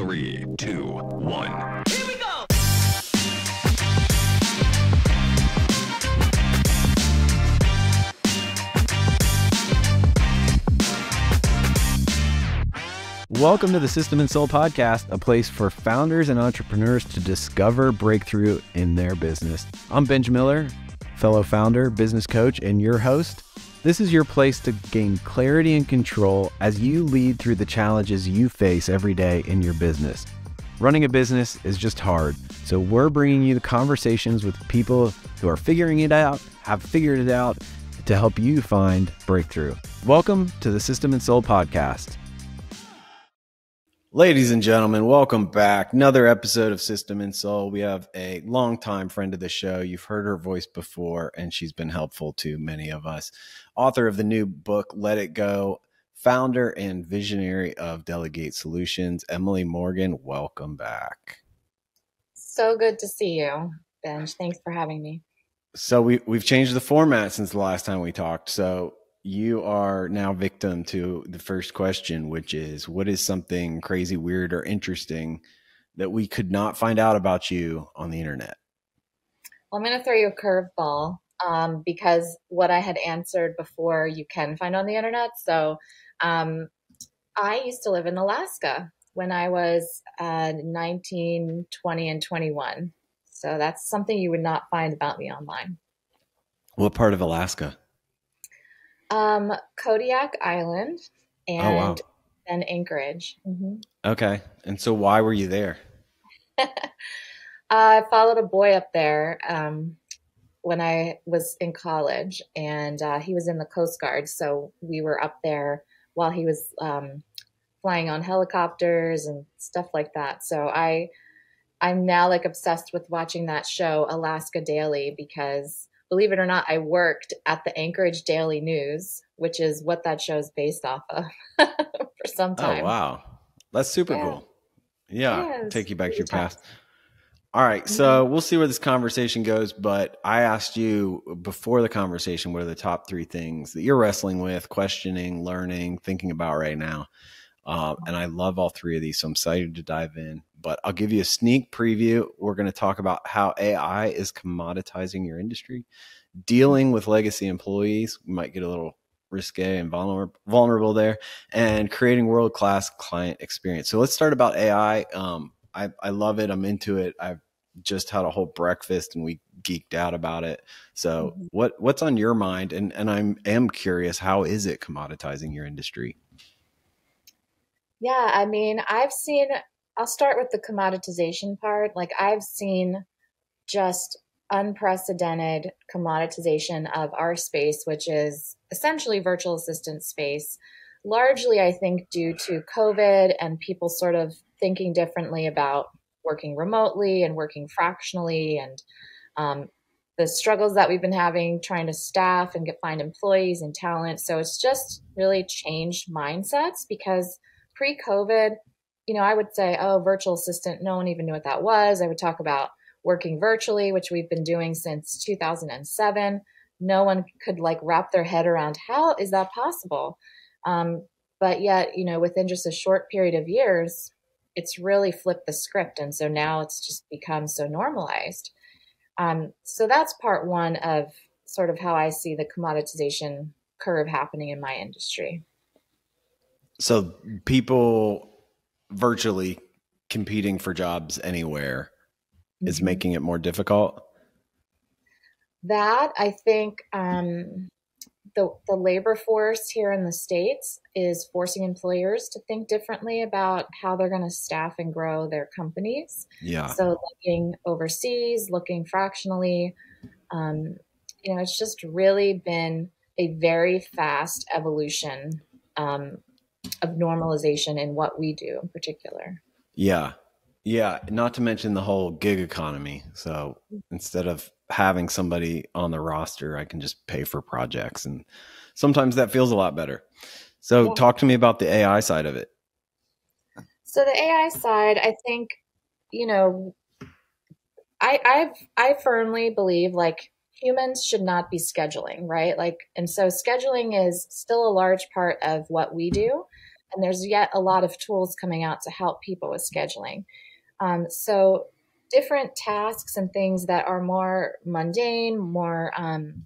Three, two, one. Here we go. Welcome to the System and Soul podcast, a place for founders and entrepreneurs to discover breakthrough in their business. I'm Benj Miller, fellow founder, business coach, and your host. This is your place to gain clarity and control as you lead through the challenges you face every day in your business. Running a business is just hard, so we're bringing you the conversations with people who are figuring it out, have figured it out, to help you find breakthrough. Welcome to the System and Soul podcast. Ladies and gentlemen, welcome back. Another episode of System and Soul. We have a longtime friend of the show. You've heard her voice before, and she's been helpful to many of us. Author of the new book, Let It Go, founder and visionary of Delegate Solutions, Emily Morgan. Welcome back. So good to see you, Benj. Thanks for having me. So we we've changed the format since the last time we talked. So you are now victim to the first question, which is what is something crazy, weird, or interesting that we could not find out about you on the internet? Well, I'm going to throw you a curveball um, because what I had answered before you can find on the internet. So um, I used to live in Alaska when I was uh, 19, 20, and 21. So that's something you would not find about me online. What part of Alaska? Um, Kodiak Island and Oh, wow. then Anchorage. hmm Okay. And so why were you there? I followed a boy up there um, when I was in college, and uh, he was in the Coast Guard. So we were up there while he was um, flying on helicopters and stuff like that. So I, I'm now like obsessed with watching that show, Alaska Daily, because believe it or not, I worked at the Anchorage Daily News, which is what that show is based off of for some time. Oh, wow. That's super Yeah. cool. Yeah. Yes, Take you back to your past. All right. So we'll see where this conversation goes. But I asked you before the conversation what are the top three things that you're wrestling with, questioning, learning, thinking about right now. Um, and I love all three of these. So I'm excited to dive in. But I'll give you a sneak preview. We're going to talk about how AI is commoditizing your industry, dealing with legacy employees. We might get a little risque and vulnerable, vulnerable there, and creating world class client experience. So let's start about AI. Um, I, I love it. I'm into it. I've just had a whole breakfast and we geeked out about it. So Mhm. what what's on your mind? And and I'm am curious, how is it commoditizing your industry? Yeah, I mean, I've seen, I'll start with the commoditization part. Like, I've seen just unprecedented commoditization of our space, which is essentially virtual assistant space, largely, I think, due to COVID and people sort of thinking differently about working remotely and working fractionally and um, the struggles that we've been having trying to staff and get find employees and talent. So it's just really changed mindsets because pre COVID, you know, I would say, oh, virtual assistant, no one even knew what that was. I would talk about working virtually, which we've been doing since 2007. No one could like wrap their head around how is that possible? Um, but yet, you know, within just a short period of years, it's really flipped the script. And so now it's just become so normalized. Um, so that's part one of sort of how I see the commoditization curve happening in my industry. So people virtually competing for jobs anywhere is Mhm. making it more difficult. That I think um, the the labor force here in the states is forcing employers to think differently about how they're going to staff and grow their companies. Yeah. So looking overseas, looking fractionally, um, you know, it's just really been a very fast evolution um, of normalization in what we do in particular. Yeah. Yeah. Not to mention the whole gig economy. So instead of having somebody on the roster, I can just pay for projects. And sometimes that feels a lot better. So Yeah. talk to me about the AI side of it. So the AI side, I think, you know, I I've I firmly believe like humans should not be scheduling, right? Like and so scheduling is still a large part of what we do. and there's yet a lot of tools coming out to help people with scheduling. Um, so different tasks and things that are more mundane, more um,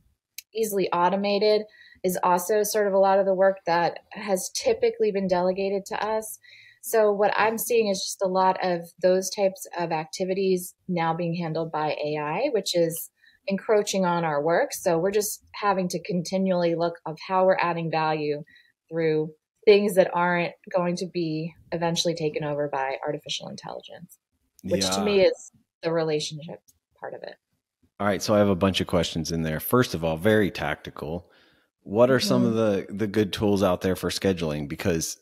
easily automated is also sort of a lot of the work that has typically been delegated to us. So what I'm seeing is just a lot of those types of activities now being handled by AI, which is encroaching on our work. So we're just having to continually look of how we're adding value through things that aren't going to be eventually taken over by artificial intelligence, which yeah. to me is the relationship part of it. All right, so I have a bunch of questions in there. First of all, very tactical. What are mm-hmm. some of the the good tools out there for scheduling because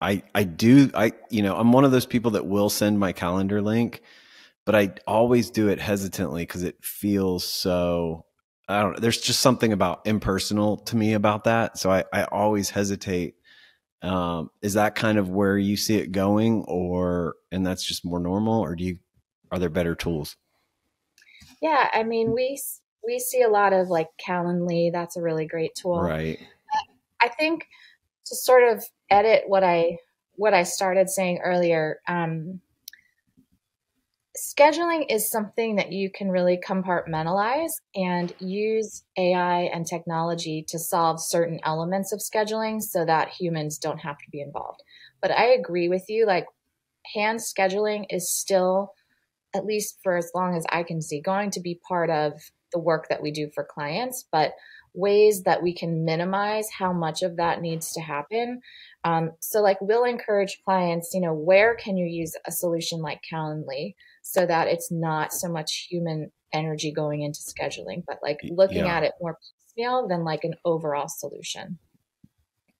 I I do I you know, I'm one of those people that will send my calendar link, but I always do it hesitantly cuz it feels so I don't know. There's just something about impersonal to me about that. So I, I always hesitate. Um, is that kind of where you see it going or, and that's just more normal or do you, are there better tools? Yeah. I mean, we, we see a lot of like Calendly. That's a really great tool. Right. I think to sort of edit what I, what I started saying earlier, um, scheduling is something that you can really compartmentalize and use AI and technology to solve certain elements of scheduling so that humans don't have to be involved. But I agree with you, like hand scheduling is still, at least for as long as I can see, going to be part of the work that we do for clients. But ways that we can minimize how much of that needs to happen. Um, so, like, we'll encourage clients, you know, where can you use a solution like Calendly? So that it's not so much human energy going into scheduling, but like looking yeah. at it more piecemeal than like an overall solution.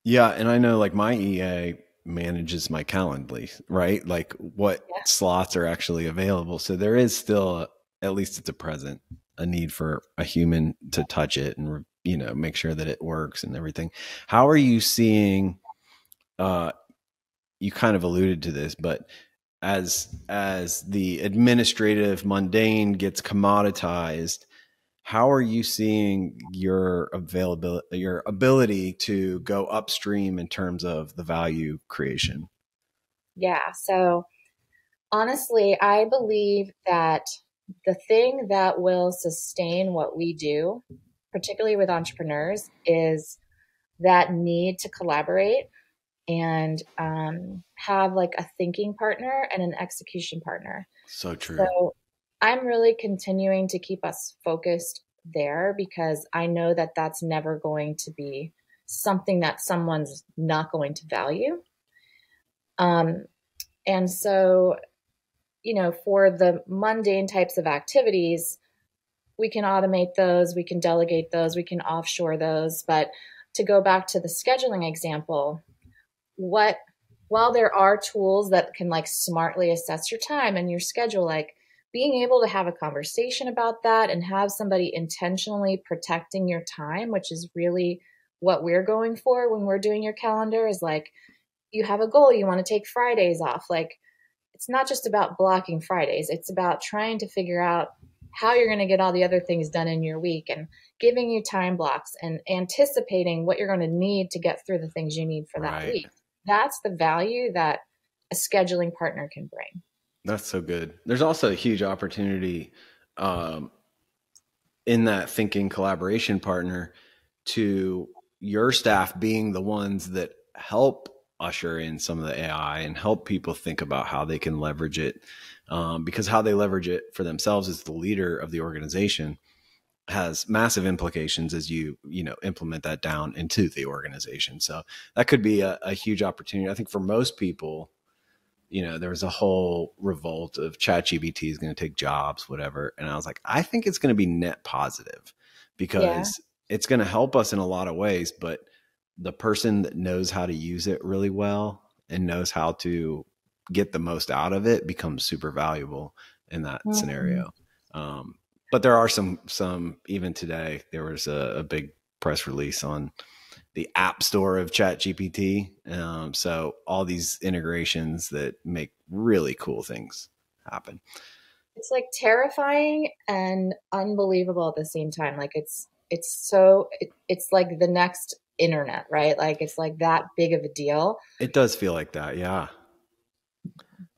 Yeah, and I know like my EA manages my Calendly, right? Like what yeah. slots are actually available. So there is still, at least it's a present, a need for a human to touch it and you know make sure that it works and everything. How are you seeing? Uh, you kind of alluded to this, but as as the administrative mundane gets commoditized how are you seeing your availability your ability to go upstream in terms of the value creation? Yeah so honestly i believe that the thing that will sustain what we do particularly with entrepreneurs is that need to collaborate and um, have like a thinking partner and an execution partner. So true. So I'm really continuing to keep us focused there because I know that that's never going to be something that someone's not going to value. Um, and so, you know, for the mundane types of activities, we can automate those, we can delegate those, we can offshore those. But to go back to the scheduling example, what while there are tools that can like smartly assess your time and your schedule like being able to have a conversation about that and have somebody intentionally protecting your time which is really what we're going for when we're doing your calendar is like you have a goal you want to take fridays off like it's not just about blocking fridays it's about trying to figure out how you're going to get all the other things done in your week and giving you time blocks and anticipating what you're going to need to get through the things you need for that right. week that's the value that a scheduling partner can bring. That's so good. There's also a huge opportunity um, in that thinking collaboration partner to your staff being the ones that help usher in some of the AI and help people think about how they can leverage it. Um, because how they leverage it for themselves as the leader of the organization has massive implications as you you know implement that down into the organization so that could be a, a huge opportunity i think for most people you know there was a whole revolt of chat gpt is going to take jobs whatever and i was like i think it's going to be net positive because yeah. it's going to help us in a lot of ways but the person that knows how to use it really well and knows how to get the most out of it becomes super valuable in that mm-hmm. scenario um, but there are some some even today there was a, a big press release on the app store of chat gpt um, so all these integrations that make really cool things happen it's like terrifying and unbelievable at the same time like it's it's so it, it's like the next internet, right? Like it's like that big of a deal. It does feel like that, yeah.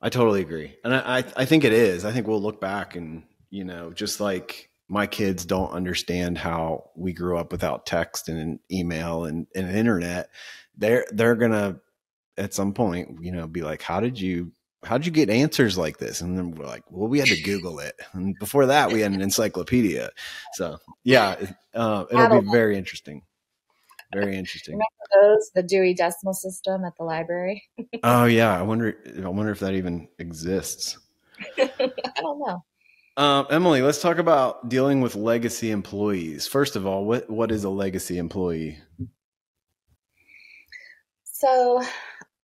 I totally agree, and I, I, I think it is. I think we'll look back and you know, just like my kids don't understand how we grew up without text and email and, and internet. They're they're gonna at some point, you know, be like, "How did you how did you get answers like this?" And then we're like, "Well, we had to Google it." And before that, we had an encyclopedia. So yeah, uh, it'll be very interesting. Very interesting. Remember those the Dewey Decimal System at the library? oh yeah, I wonder. I wonder if that even exists. I don't know. Um, Emily, let's talk about dealing with legacy employees. First of all, what what is a legacy employee? So,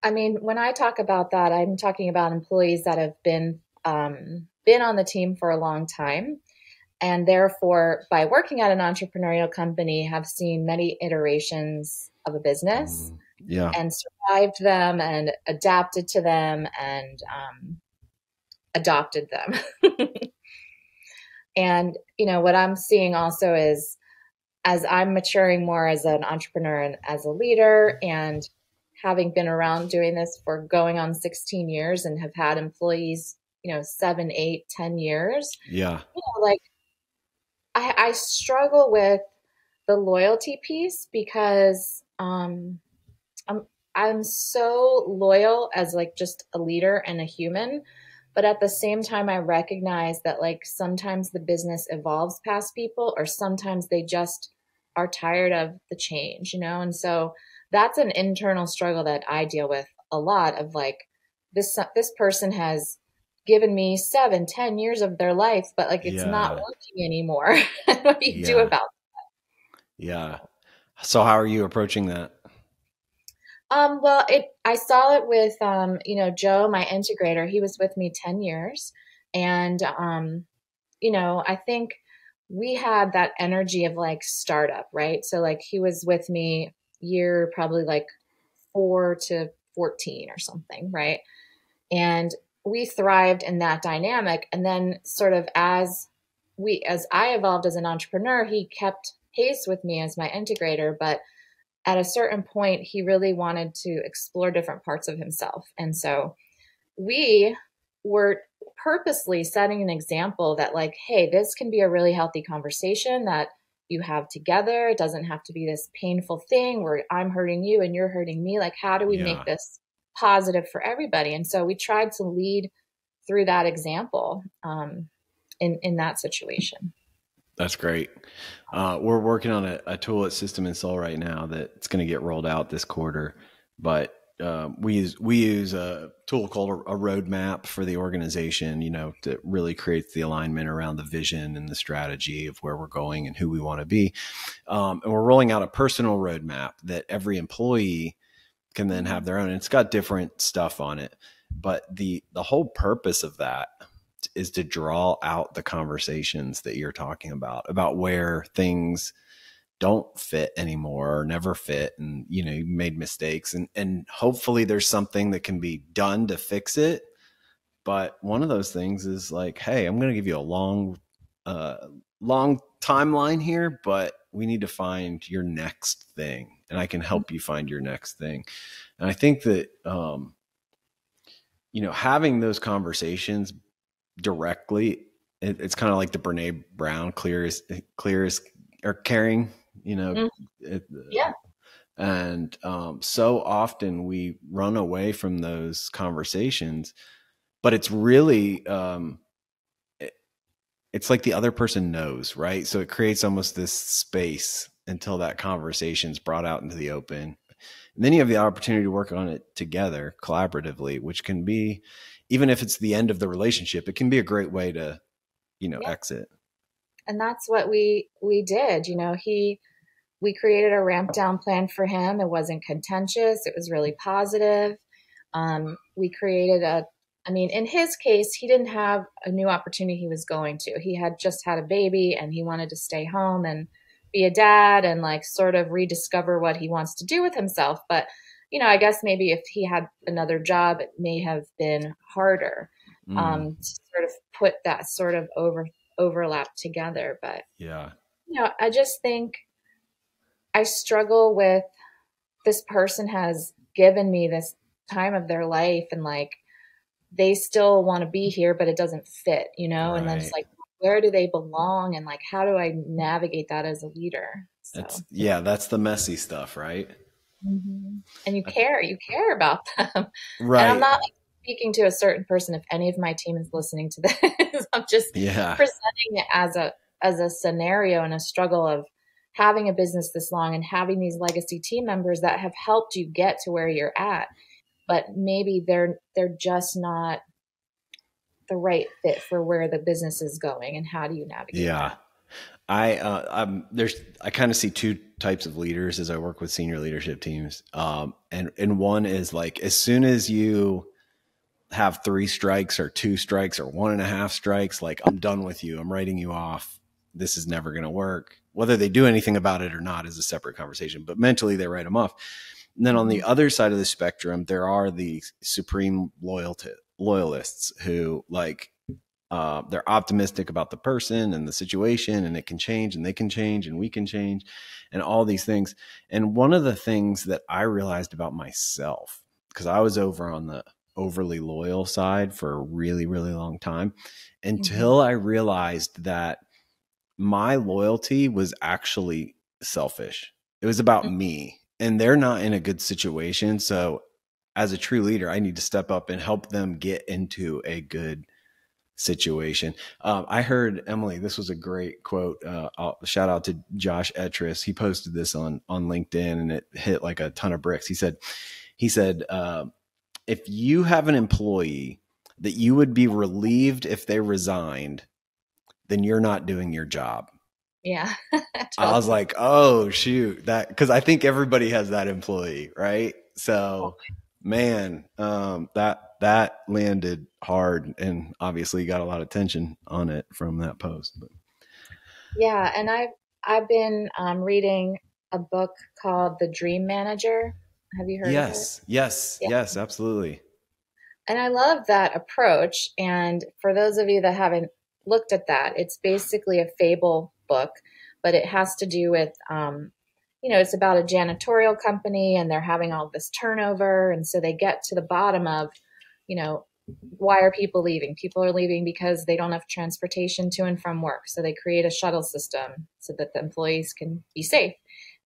I mean, when I talk about that, I'm talking about employees that have been um, been on the team for a long time, and therefore, by working at an entrepreneurial company, have seen many iterations of a business, mm, yeah, and survived them, and adapted to them, and um, adopted them. and you know, what I'm seeing also is as I'm maturing more as an entrepreneur and as a leader, and having been around doing this for going on 16 years and have had employees, you know, seven, eight, ten years. Yeah. You know, like I, I struggle with the loyalty piece because um, I'm I'm so loyal as like just a leader and a human, but at the same time I recognize that like sometimes the business evolves past people or sometimes they just are tired of the change, you know? And so that's an internal struggle that I deal with a lot of like this this person has given me seven, ten years of their life, but like it's yeah. not working anymore. what do you yeah. do about that? Yeah. So how are you approaching that? Um, well, it I saw it with um, you know, Joe, my integrator. He was with me 10 years. And um, you know, I think we had that energy of like startup, right? So like he was with me year probably like four to 14 or something, right? And we thrived in that dynamic. And then, sort of, as we, as I evolved as an entrepreneur, he kept pace with me as my integrator. But at a certain point, he really wanted to explore different parts of himself. And so we were purposely setting an example that, like, hey, this can be a really healthy conversation that you have together. It doesn't have to be this painful thing where I'm hurting you and you're hurting me. Like, how do we yeah. make this positive for everybody? And so we tried to lead through that example um, in in that situation. That's great. Uh, we're working on a, a, tool at System Soul right now that's going to get rolled out this quarter, but um, we use we use a tool called a, a roadmap for the organization. You know, that really creates the alignment around the vision and the strategy of where we're going and who we want to be. Um, and we're rolling out a personal roadmap that every employee can then have their own. And it's got different stuff on it, but the the whole purpose of that is to draw out the conversations that you're talking about about where things don't fit anymore or never fit and you know you made mistakes and and hopefully there's something that can be done to fix it. But one of those things is like hey i'm going to give you a long uh long timeline here but we need to find your next thing and i can help you find your next thing. And i think that um you know having those conversations directly it, it's kind of like the brene brown clear as clear as or caring you know mm. it, yeah. and um, so often we run away from those conversations but it's really um, it, it's like the other person knows right? So it creates almost this space until that conversation is brought out into the open. And then you have the opportunity to work on it together collaboratively which can be even if it's the end of the relationship it can be a great way to you know yeah. exit and that's what we we did you know he we created a ramp down plan for him. It wasn't contentious. It was really positive. Um, we created a, I mean, in his case, he didn't have a new opportunity he was going to. He had just had a baby and he wanted to stay home and be a dad and like sort of rediscover what he wants to do with himself. But, you know, I guess maybe if he had another job, it may have been harder mm. um, to sort of put that sort of over overlap together. But, yeah, you know, I just think I struggle with this person has given me this time of their life and like they still want to be here but it doesn't fit you know right. and then it's like where do they belong and like how do i navigate that as a leader so. That's, yeah that's the messy stuff right mm-hmm. and you care you care about them right and i'm not like speaking to a certain person if any of my team is listening to this i'm just yeah. presenting it as a as a scenario and a struggle of having a business this long and having these legacy team members that have helped you get to where you're at but maybe they're they're just not the right fit for where the business is going and how do you navigate yeah that? I uh i'm there's i kind of see two types of leaders as i work with senior leadership teams. Um and and one is like as soon as you have three strikes or two strikes or one and a half strikes like i'm done with you. I'm writing you off. This is never going to work. Whether they do anything about it or not is a separate conversation but mentally they write them off. And then on the other side of the spectrum, there are the supreme loyalty loyalists who like uh, they're optimistic about the person and the situation, and it can change, and they can change, and we can change, and all these things. And one of the things that I realized about myself, because I was over on the overly loyal side for a really, really long time, until mm-hmm. I realized that my loyalty was actually selfish. It was about mm-hmm. me and they're not in a good situation. So, as a true leader, I need to step up and help them get into a good situation. Um, I heard Emily. This was a great quote. Uh, shout out to Josh Etris. He posted this on on LinkedIn, and it hit like a ton of bricks. He said, he said, uh, if you have an employee that you would be relieved if they resigned, then you're not doing your job. Yeah. totally. I was like, oh shoot, that because I think everybody has that employee, right? So man, um, that that landed hard and obviously got a lot of attention on it from that post. But. Yeah, and I've I've been um, reading a book called The Dream Manager. Have you heard yes, Yes, yeah. yes, absolutely. And I love that approach. And for those of you that haven't looked at that, it's basically a fable book, but it has to do with, um, you know, it's about a janitorial company and they're having all this turnover. And so they get to the bottom of, you know, why are people leaving? People are leaving because they don't have transportation to and from work. So they create a shuttle system so that the employees can be safe.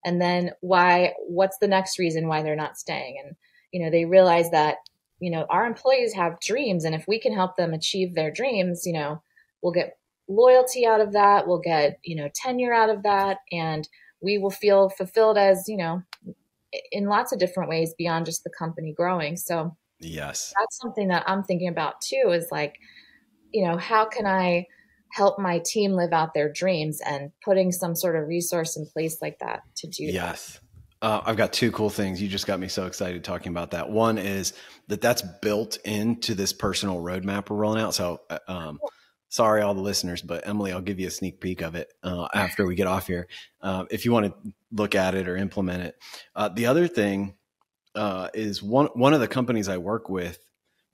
And then why, what's the next reason why they're not staying? And, you know, they realize that, you know, our employees have dreams. And if we can help them achieve their dreams, you know, we'll get loyalty out of that. We'll get, you know, tenure out of that. And we will feel fulfilled as, you know, in lots of different ways beyond just the company growing. So, yes, that's something that I'm thinking about too is like, you know, how can I help my team live out their dreams and putting some sort of resource in place like that to do yes. That. Uh, I've got two cool things. You just got me so excited talking about that. One is that that's built into this personal roadmap we're rolling out. So, uh, um, sorry all the listeners but emily i'll give you a sneak peek of it uh, after we get off here uh, if you want to look at it or implement it uh, the other thing uh, is one one of the companies i work with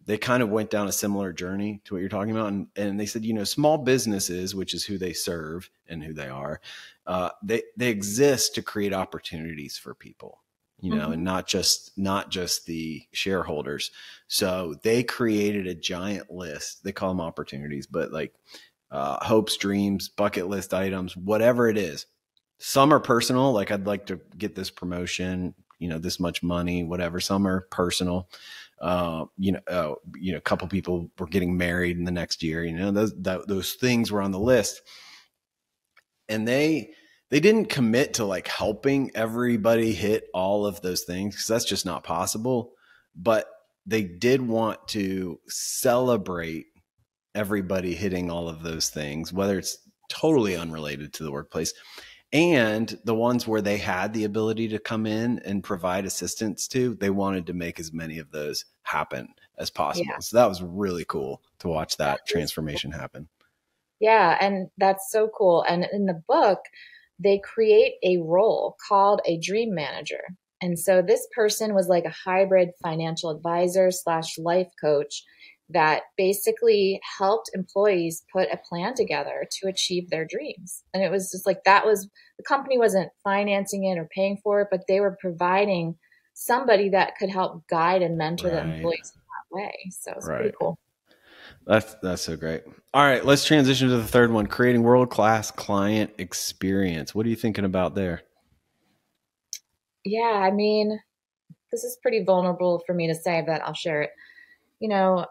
they kind of went down a similar journey to what you're talking about and, and they said you know small businesses which is who they serve and who they are uh, they they exist to create opportunities for people you know, mm-hmm. and not just not just the shareholders. So they created a giant list. They call them opportunities, but like uh, hopes, dreams, bucket list items, whatever it is. Some are personal, like I'd like to get this promotion, you know, this much money, whatever. Some are personal. Uh, you know, uh, you know, a couple people were getting married in the next year. You know, those that, those things were on the list, and they they didn't commit to like helping everybody hit all of those things because that's just not possible. But they did want to celebrate everybody hitting all of those things, whether it's totally unrelated to the workplace and the ones where they had the ability to come in and provide assistance to, they wanted to make as many of those happen as possible. Yeah. So that was really cool to watch that transformation happen. Yeah, and that's so cool. And in the book, they create a role called a dream manager. And so this person was like a hybrid financial advisor slash life coach that basically helped employees put a plan together to achieve their dreams. And it was just like that was the company wasn't financing it or paying for it, but they were providing somebody that could help guide and mentor Right. the employees in that way. So it's Right. pretty cool. That's that's so great. All right, let's transition to the third one: creating world class client experience. What are you thinking about there? Yeah, I mean, this is pretty vulnerable for me to say, but I'll share it. You know,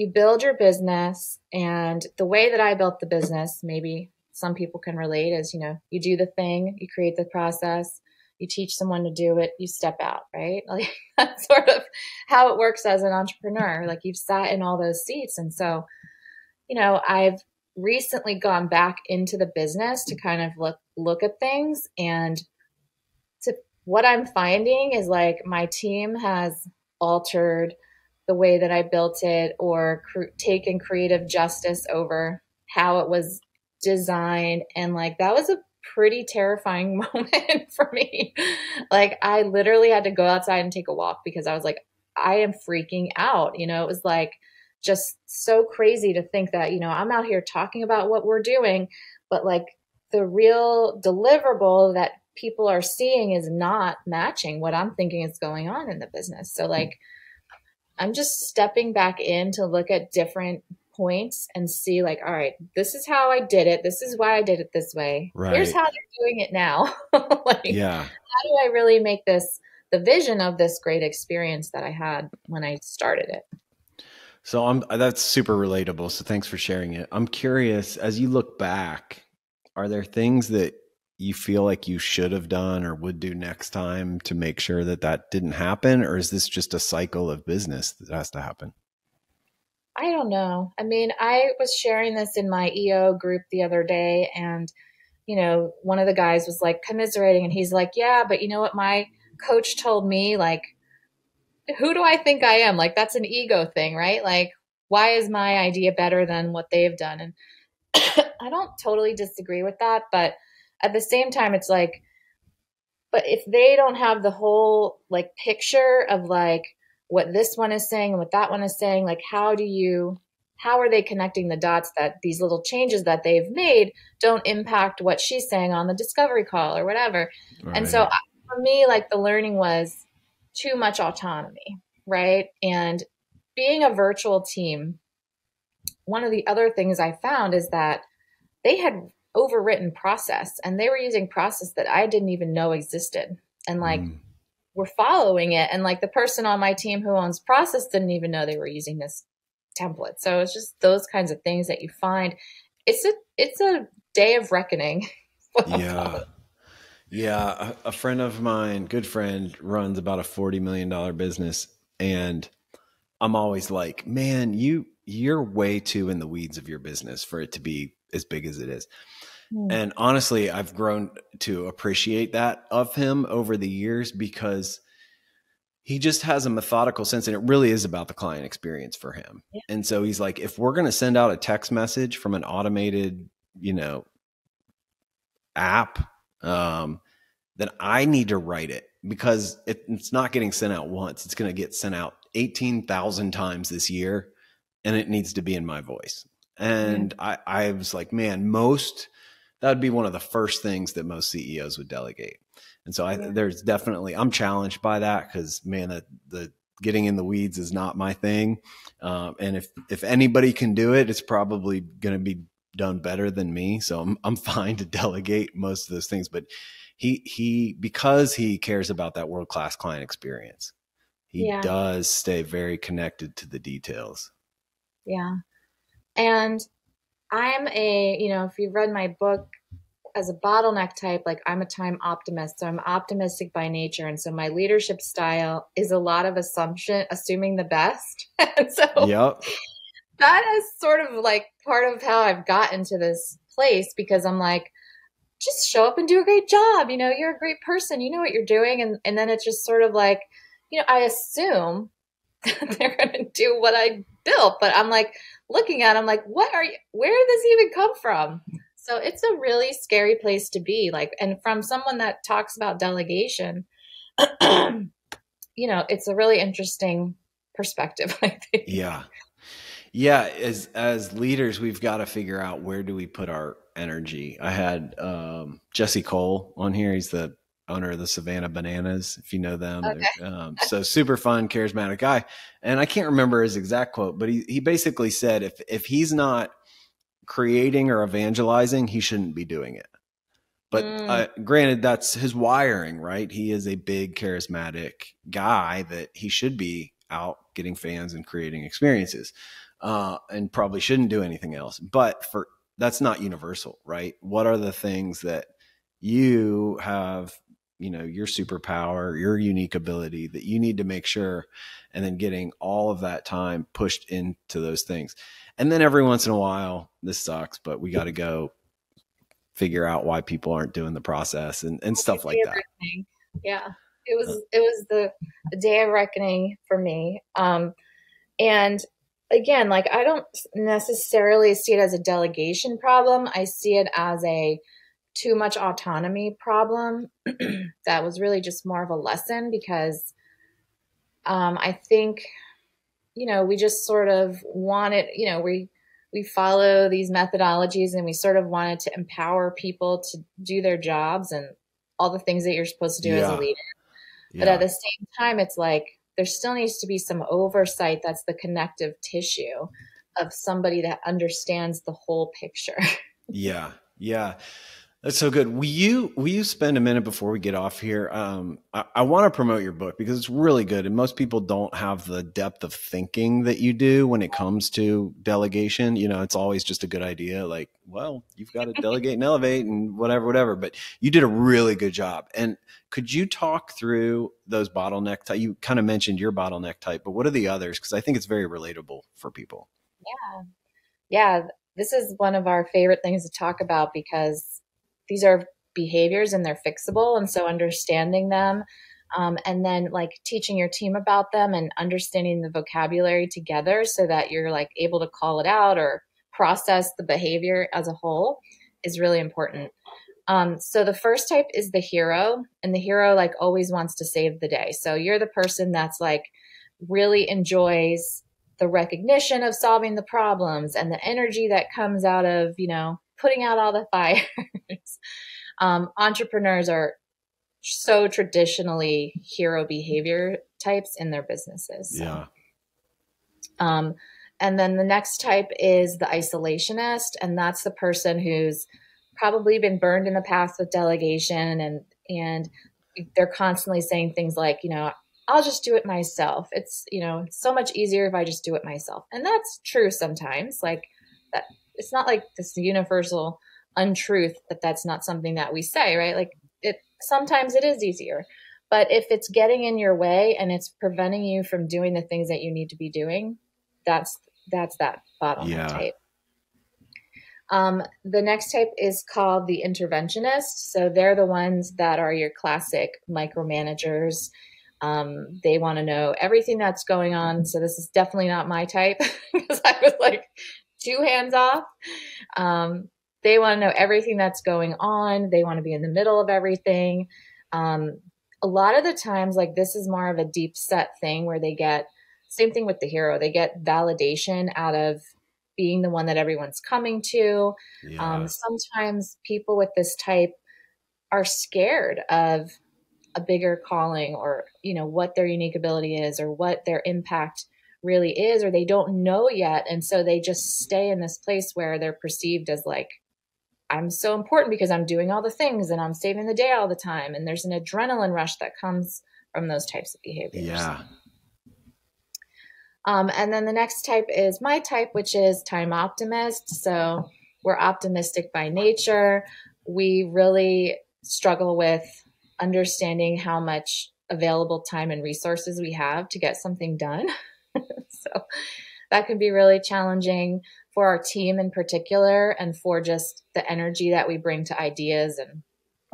you build your business, and the way that I built the business, maybe some people can relate, is you know, you do the thing, you create the process, you teach someone to do it, you step out, right? Like that's sort of how it works as an entrepreneur. Like you've sat in all those seats. And so, you know, I've recently gone back into the business to kind of look look at things and to what I'm finding is like my team has altered the way that I built it or cr- taken creative justice over how it was designed and like that was a pretty terrifying moment for me. Like I literally had to go outside and take a walk because I was like I am freaking out. You know, it was like just so crazy to think that, you know, I'm out here talking about what we're doing, but like the real deliverable that people are seeing is not matching what I'm thinking is going on in the business. So like I'm just stepping back in to look at different points and see like all right this is how i did it. This is why i did it this way. Here's how they're doing it now. Like Yeah, how do i really make this the vision of this great experience that i had when i started it? So I'm that's super relatable. So thanks for sharing it. I'm curious, as you look back, are there things that you feel like you should have done or would do next time to make sure that that didn't happen, or is this just a cycle of business that has to happen? I don't know. I mean, I was sharing this in my EO group the other day, and, you know, one of the guys was like commiserating, and he's like, Yeah, but you know what? My coach told me, like, who do I think I am? Like, that's an ego thing, right? Like, why is my idea better than what they've done? And I don't totally disagree with that, but at the same time, it's like, but if they don't have the whole like picture of like what this one is saying and what that one is saying, like how do you how are they connecting the dots that these little changes that they've made don't impact what she's saying on the discovery call or whatever? And so for me, like the learning was too much autonomy, right? And being a virtual team, one of the other things I found is that they had overwritten process and they were using process that I didn't even know existed. And like Mm. we're following it. And like the person on my team who owns process didn't even know they were using this template. So it's just those kinds of things that you find. It's a it's a day of reckoning. yeah yeah a, a friend of mine good friend runs about a 40 million dollar business and i'm always like man you you're way too in the weeds of your business for it to be as big as it is Hmm. and honestly i've grown to appreciate that of him over the years because he just has a methodical sense and it really is about the client experience for him Yeah. and so he's like if we're going to send out a text message from an automated you know app um, then I need to write it because it, it's not getting sent out once. It's going to get sent out 18,000 times this year and it needs to be in my voice. And I, I was like, man, most, that would be one of the first things that most CEOs would delegate. And so I, Yeah. there's definitely, I'm challenged by that because man, the, the getting in the weeds is not my thing. Um, and if, if anybody can do it, it's probably going to be done better than me. So I'm, I'm fine to delegate most of those things, but he, he, because he cares about that world-class client experience, he Yeah. does stay very connected to the details. Yeah. And I'm a, you know, if you've read my book as a bottleneck type, like I'm a time optimist. So I'm optimistic by nature. And so my leadership style is a lot of assumption, assuming the best. and so Yep. that is sort of like part of how I've gotten to this place because I'm like, just show up and do a great job. You know, you're a great person. You know what you're doing. And, and then it's just sort of like, you know, I assume they're going to do what I built, but I'm like looking at, 'em like, what are you, where did this even come from? So it's a really scary place to be like, and from someone that talks about delegation, you know, it's a really interesting perspective, I think. Yeah. Yeah, as as leaders, we've got to figure out where do we put our energy. I had um, Jesse Cole on here. He's the owner of the Savannah Bananas, if you know them. Okay. Um, so super fun, charismatic guy. And I can't remember his exact quote, but he, he basically said if if he's not creating or evangelizing, he shouldn't be doing it. But Mm. uh, granted, that's his wiring, right? He is a big, charismatic guy that he should be out getting fans and creating experiences, uh, and probably shouldn't do anything else. But for that's not universal, right? What are the things that you have, you know, your superpower, your unique ability that you need to make sure, and then getting all of that time pushed into those things. And then every once in a while, this sucks, but we got to go figure out why people aren't doing the process and, and stuff like that. reckoning. Yeah, it was it was the, the day of reckoning for me. Um, and again, like I don't necessarily see it as a delegation problem. I see it as a too much autonomy problem. that was really just more of a lesson because um, I think you know we just sort of wanted you know we we follow these methodologies and we sort of wanted to empower people to do their jobs and all the things that you're supposed to do as a leader. But Yeah. at the same time, it's like there still needs to be some oversight that's the connective tissue of somebody that understands the whole picture. Yeah, yeah, that's so good. Will you will you spend a minute before we get off here? Um, I, I want to promote your book because it's really good, and most people don't have the depth of thinking that you do when it comes to delegation. You know, it's always just a good idea, like, well, you've got to delegate and elevate and whatever, whatever. But you did a really good job. And could you talk through those bottleneck type? You kind of mentioned your bottleneck type, but what are the others? Because I think it's very relatable for people. yeah. Yeah. This is one of our favorite things to talk about because these are behaviors and they're fixable. And so understanding them um, and then like teaching your team about them and understanding the vocabulary together so that you're like able to call it out or process the behavior as a whole is really important. Um, so the first type is the hero, and the hero like always wants to save the day. So you're the person that's like really enjoys the recognition of solving the problems and the energy that comes out of you know putting out all the fires. um, entrepreneurs are so traditionally hero behavior types in their businesses. So. Yeah, Um, and then the next type is the isolationist, and that's the person who's probably been burned in the past with delegation, and and they're constantly saying things like, you know, I'll just do it myself. It's you know, so much easier if I just do it myself, and that's true sometimes. Like that, it's not like this universal untruth that that's not something that we say, right? Like it sometimes it is easier. But if it's getting in your way and it's preventing you from doing the things that you need to be doing, that's that's that bottleneck Yeah. type. Um, the next type is called the interventionist. So they're the ones that are your classic micromanagers. Um, they want to know everything that's going on. So this is definitely not my type because I was like two hands off. Um, they want to know everything that's going on. They want to be in the middle of everything. Um, a lot of the times, like this is more of a deep set thing where they get same thing with the hero. They get validation out of being the one that everyone's coming to. yeah, Um, sometimes people with this type are scared of a bigger calling or, you know, what their unique ability is or what their impact really is, or they don't know yet. And so they just stay in this place where they're perceived as like, I'm so important because I'm doing all the things and I'm saving the day all the time. And there's an adrenaline rush that comes from those types of behaviors. yeah, Um, and then the next type is my type, which is time optimist. So we're optimistic by nature. We really struggle with understanding how much available time and resources we have to get something done. so that can be really challenging for our team in particular and for just the energy that we bring to ideas and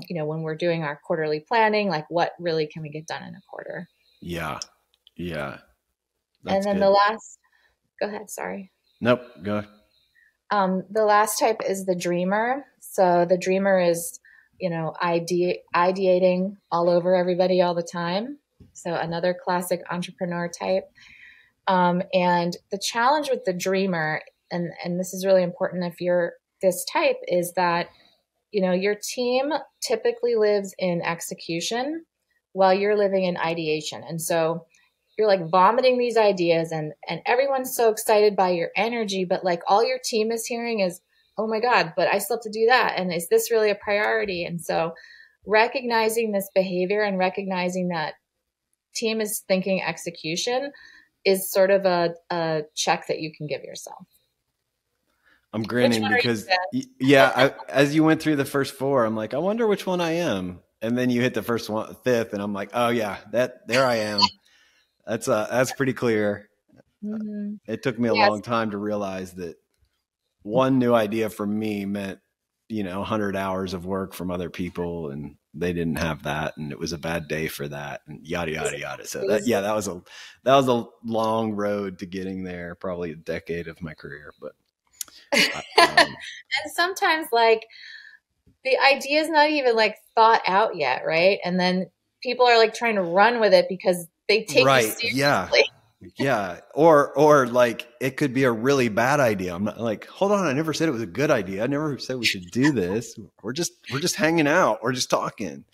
you know when we're doing our quarterly planning like what really can we get done in a quarter yeah, yeah. and then good. the last go ahead sorry Nope. Go. Um, the last type is the dreamer. So the dreamer is, you know, ide- ideating all over everybody all the time. So another classic entrepreneur type. Um, and the challenge with the dreamer, and and this is really important if you're this type, is that you know, your team typically lives in execution while you're living in ideation. And so you're like vomiting these ideas and and everyone's so excited by your energy, but like all your team is hearing is, "Oh my god, but I still have to do that." And is this really a priority? And so recognizing this behavior and recognizing that team is thinking execution is sort of a, a check that you can give yourself. I'm grinning because yeah, I, as you went through the first four, I'm like, I wonder which one I am. And then you hit the first one, fifth, and I'm like, oh yeah, that there I am. that's uh that's pretty clear. Mm-hmm. It took me a yes. long time to realize that one new idea for me meant you know 100 hours of work from other people and they didn't have that and it was a bad day for that and yada yada yada. So that yeah that was a that was a long road to getting there probably a decade of my career but um, and sometimes like the idea is not even like thought out yet right? And then people are like trying to run with it because they take right yeah yeah or or like it could be a really bad idea. I'm not like hold on i never said it was a good idea. I never said we should do this. We're just we're just hanging out. We're just talking.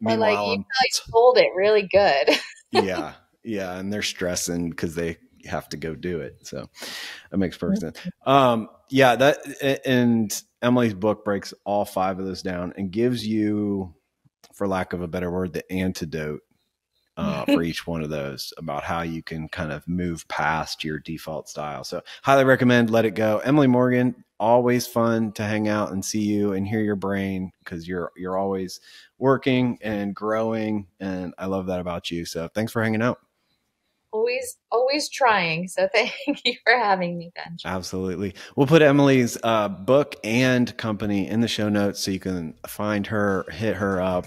Meanwhile, like you probably told it really good. Yeah yeah and they're stressing because they have to go do it so that makes perfect sense. Um yeah that and emily's book breaks all five of those down and gives you for lack of a better word the antidote uh, for each one of those about how you can kind of move past your default style. So, highly recommend Let It Go. Emily Morgan, always fun to hang out and see you and hear your brain because you're you're always working and growing, and I love that about you. So, thanks for hanging out. Always, always trying. So, thank you for having me, Ben. Absolutely. We'll put Emily's uh, book and company in the show notes so you can find her, hit her up